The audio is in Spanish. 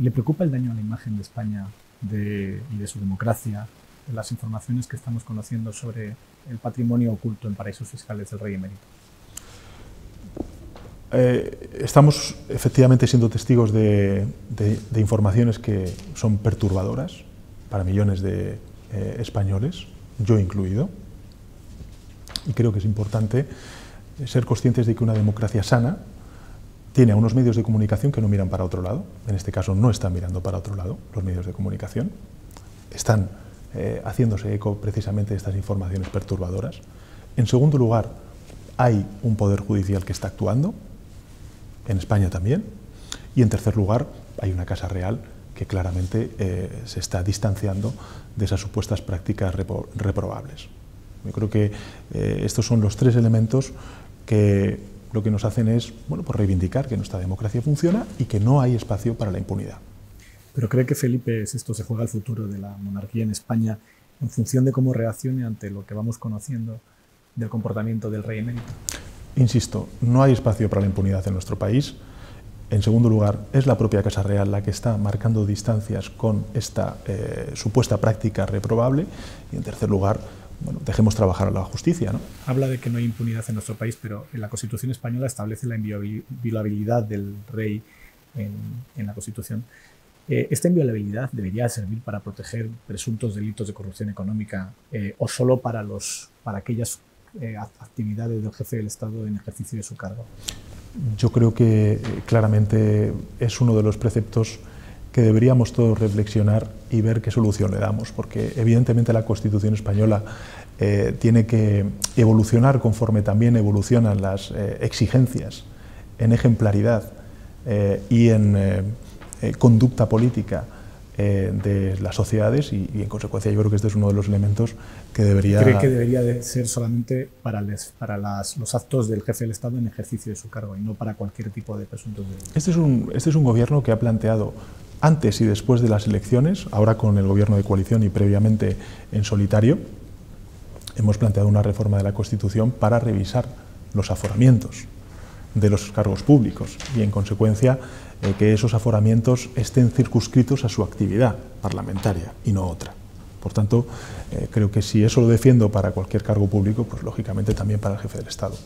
¿Le preocupa el daño a la imagen de España y de su democracia, de las informaciones que estamos conociendo sobre el patrimonio oculto en paraísos fiscales del rey emérito? Eh, estamos efectivamente siendo testigos de, informaciones que son perturbadoras para millones de eh, españoles, yo incluido, y creo que es importante ser conscientes de que una democracia sana tiene a unos medios de comunicación que no miran para otro lado, en este caso no están mirando para otro lado los medios de comunicación, están eh, haciéndose eco precisamente de estas informaciones perturbadoras. En segundo lugar, hay un poder judicial que está actuando, en España también, y en tercer lugar, hay una Casa Real que claramente eh, se está distanciando de esas supuestas prácticas reprobables. Yo creo que eh, estos son los tres elementos que lo que nos hacen es bueno, pues reivindicar que nuestra democracia funciona y que no hay espacio para la impunidad. ¿Pero cree que Felipe VI se juega el futuro de la monarquía en España en función de cómo reaccione ante lo que vamos conociendo del comportamiento del rey emérito? Insisto, no hay espacio para la impunidad en nuestro país. En segundo lugar, es la propia Casa Real la que está marcando distancias con esta eh, supuesta práctica reprobable. Y en tercer lugar, bueno, dejemos trabajar a la justicia. ¿no? Habla de que no hay impunidad en nuestro país, pero en la Constitución española establece la inviolabilidad del rey en, la Constitución. Eh, ¿Esta inviolabilidad debería servir para proteger presuntos delitos de corrupción económica eh, o solo para, los, para aquellas eh, actividades del jefe del Estado en ejercicio de su cargo? Yo creo que claramente es uno de los preceptos que deberíamos todos reflexionar y ver qué solución le damos, porque evidentemente la Constitución española eh, tiene que evolucionar conforme también evolucionan las eh, exigencias en ejemplaridad eh, y en conducta política de las sociedades y, en consecuencia yo creo que este es uno de los elementos que debería... ¿Cree que debería de ser solamente para, para los actos del jefe del Estado en ejercicio de su cargo y no para cualquier tipo de presuntos delitos? Este es un, este es un gobierno que ha planteado antes y después de las elecciones, ahora con el gobierno de coalición y previamente en solitario, hemos planteado una reforma de la Constitución para revisar los aforamientos de los cargos públicos y, en consecuencia, eh, que esos aforamientos estén circunscritos a su actividad parlamentaria y no otra. Por tanto, eh, creo que si eso lo defiendo para cualquier cargo público, pues lógicamente también para el jefe del Estado.